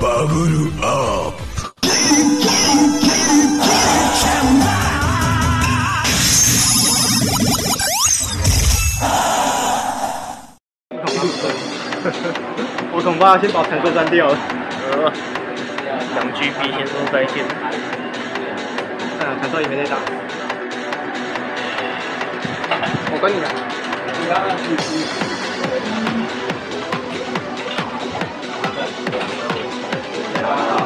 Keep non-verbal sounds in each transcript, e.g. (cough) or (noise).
バブルアップ我恐怕先把坦克删掉了。呃，两 GB 先说再见。看坦克也没在打。我跟你讲。 Wow.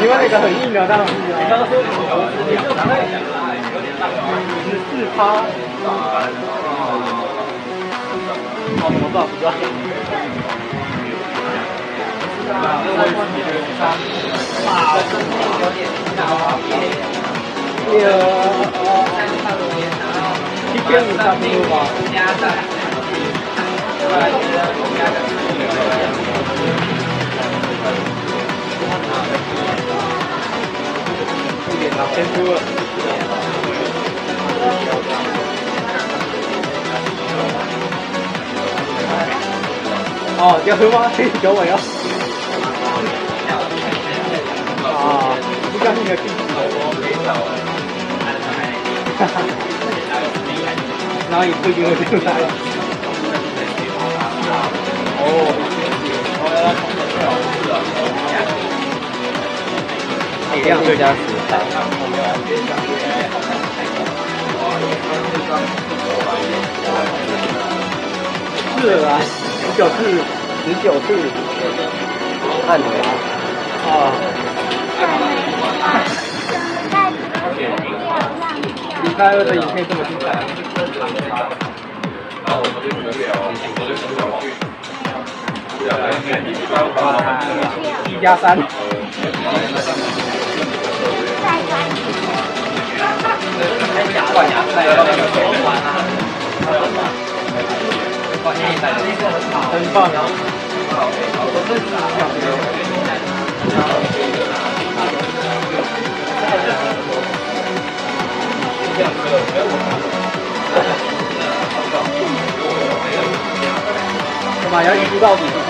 你们那个很硬啊，当然是。你刚刚说十四趴。哦，我不知道，不知道。那个呃，一千五差不多吧。哦，要喝吗？可以酒尾哦。啊，不相信的地址。哈 (laughs) 哈。然后也不一体量最佳食材。是啊，十九次，十九次，按钮啊。礼拜二的影片这么精彩。一加三。很棒啊！干嘛要一步到底？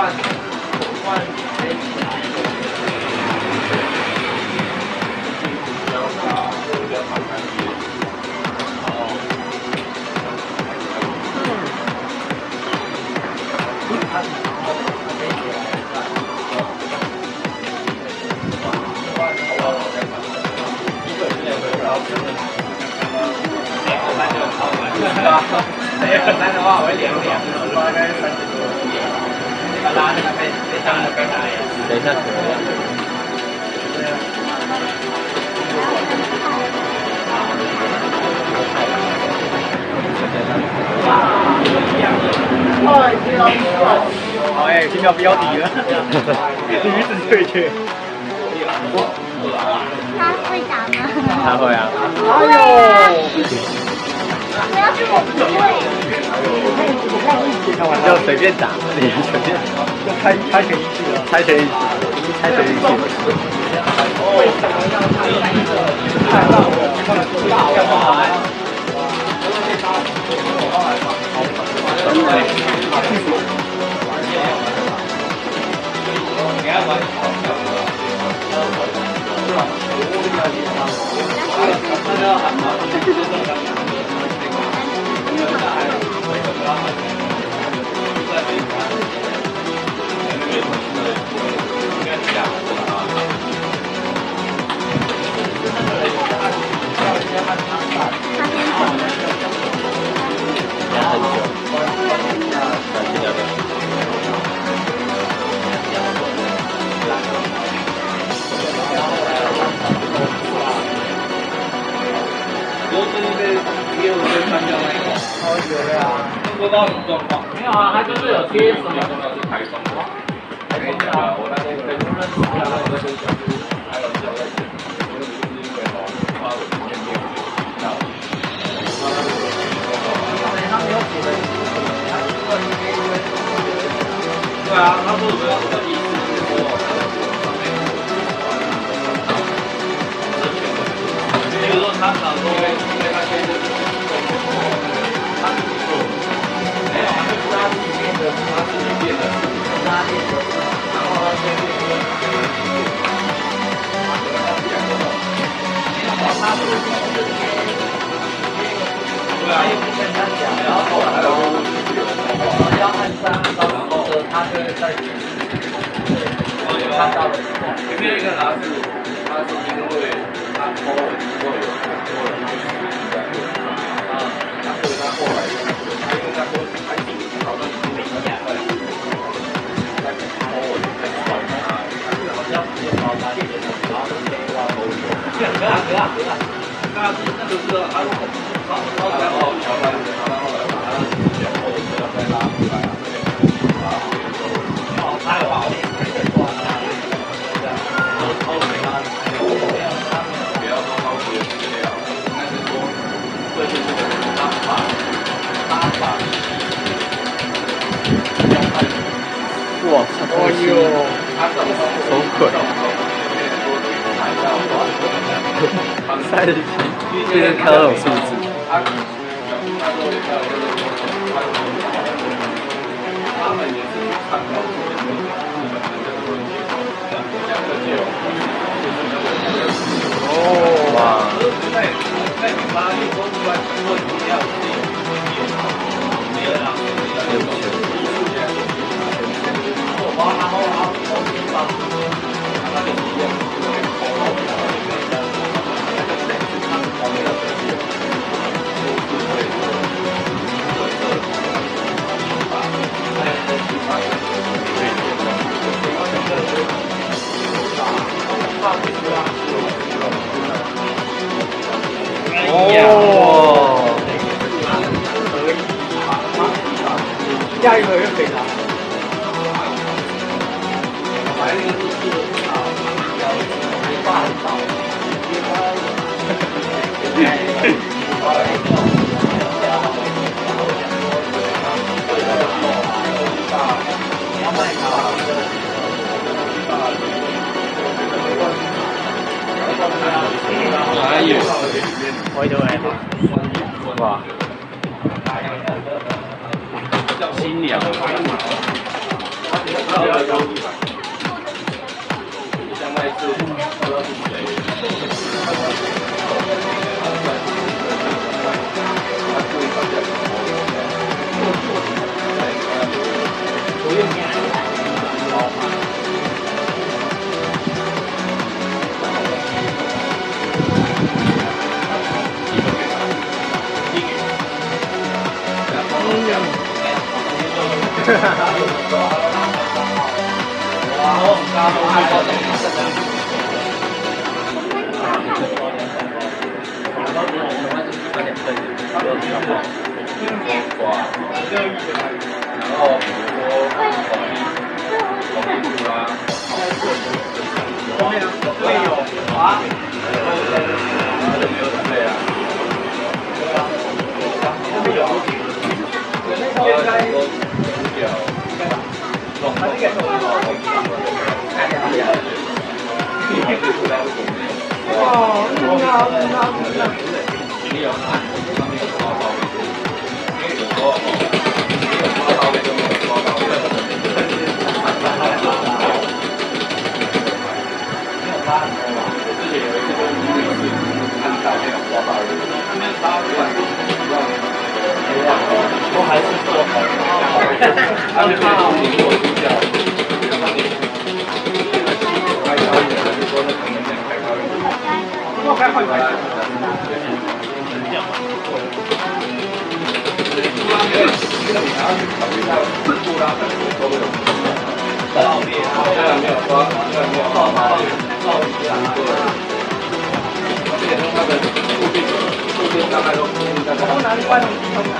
(laughs) 谁很难的话，我会连连，大概三十多。把拉那个被被当的被打呀。等一下，好哎，听到标底了，女子对决。他会打吗？他会啊。不会啊！我要是我不会，开玩就随便打，你随便就猜猜拳一气了。猜谁，猜拳一起。不知道什么状况？没有啊，他就是有贴什么？重要是台风的话，台啊，我那天。对啊，他说主要的意思是说，比如说他想说，因为因为他现在就是他是做，没有，他就是他里面的，他是里面的，拉链的，然后他先练对啊，跟他讲，然后后来要按三到四的，他就会在看到的时候，前面一个拿是，他是因为他偷了之后有偷了那个啊，然后他后来他因为他说还挺好像已经没钱了，他偷我在管他，好像不是包他，然后没挂钩，不要不要不要不要，那是那个是他他他然后乔丹他后来把他前后的啊，没得挂他，这样，偷没拉，没有他没有。不要说抄袭的资料，应该是说这就是这个他把他把哇，操！哎呦，他怎么手鬼，三十七，最近看到这种数字，他们也是参考日本的日本的这个东西，两个就有哦，哇，在在你发力中出来做一样的回头来，哇，新娘，像然后比如说红衣服啊，后面会有啊，他就没有准备啊。后面有，应该，他这个哇，那那那你有看上点？我该换台。我哪里换东西通啊？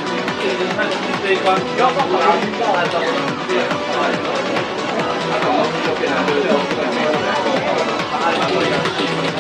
但是这一关不要放大预报啊，怎么变？他可能就变成就是他你看他难受，那你如果是这张力量比较大哦，他如果是拉他会爆出去。刚开始啊，只是说，只是说不打学。我那个我是打字啊？大哥，咱打这个我也会很急的，只要是急一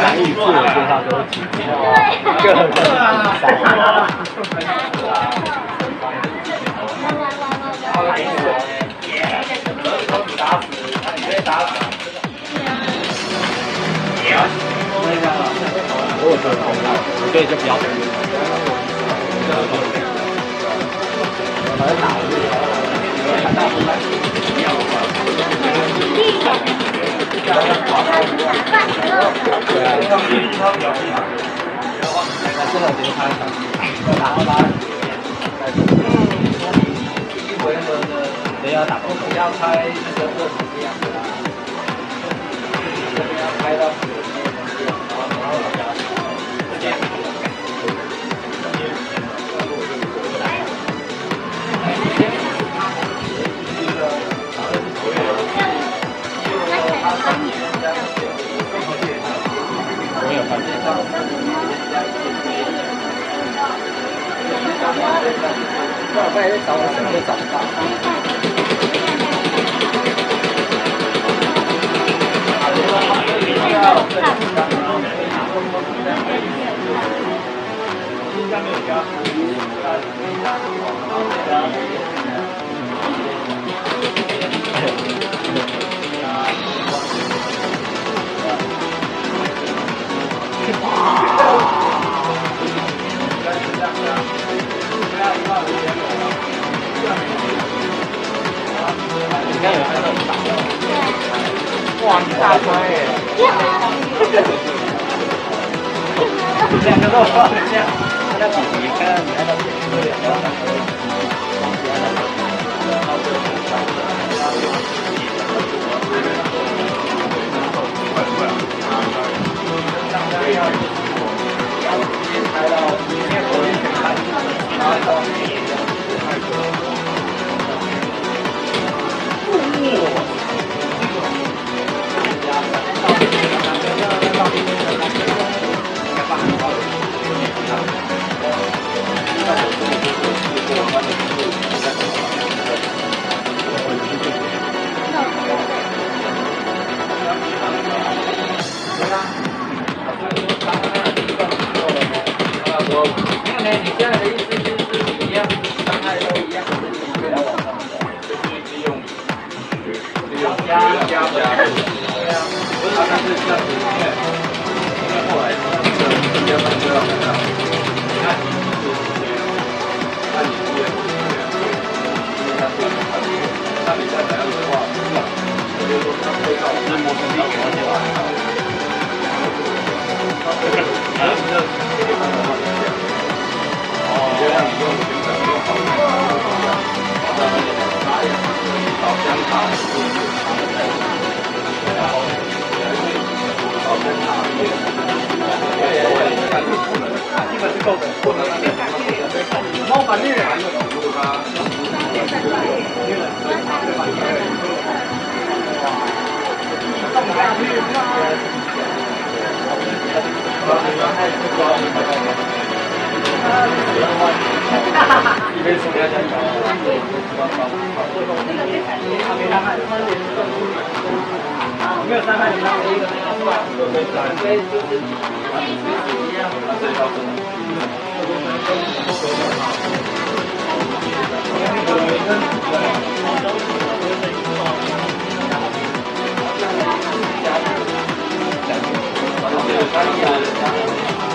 难以自我介绍都是几对，个很打如果说我觉得就不要反正打那现在直接开场，打到八，一回合的谁要打我们要开那个热能量的我刚才在找我什么都找不到。你哇，你大开耶！两个都放这样，按照几级？看你按照几级对，然后打可以，往起按照开到里面我也想看，然后哈哈哈哈哈！一边送人家去。没有伤害你，他们一个那个，都可以转，所，一，个医生，好多人都在说，然后，然后，然后，然后，然后，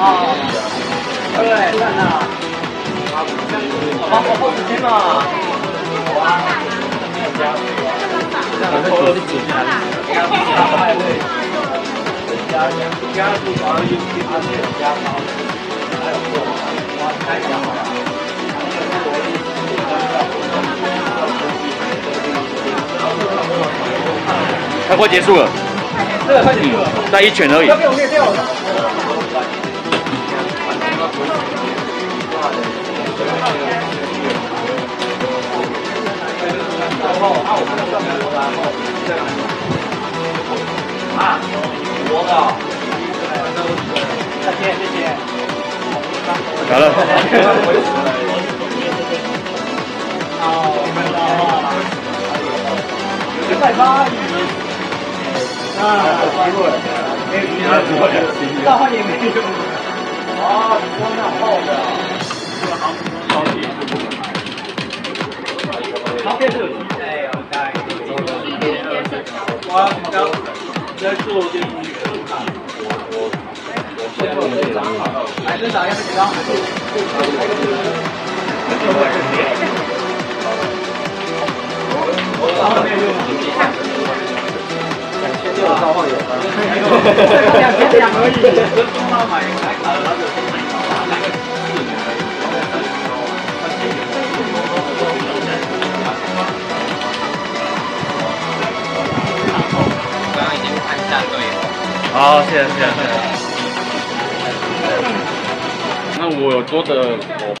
哦，对，看到。好，我后时间嘛。好啊。没有加速啊。这样子我是紧张，加速大派位。加加加速反而有其他的加速。还有做，哇，太讲好了。开播结束了，这个快结束了。再一拳而已后，啊，我们上面然后这样。啊，我的。再见，谢谢。好了，好，看到了。再发。啊，机会，没有其他机会，大换也没有。啊，你说那厚的，这个好好几是不可买。好，这是哎，我带。我刚在做电影看，我我我现在队长好，来队长要不要紧张？我上面用手机看。这个召唤有吗？两千两而已。跟中大买买卡的那好，谢谢谢谢谢谢。那我有多的我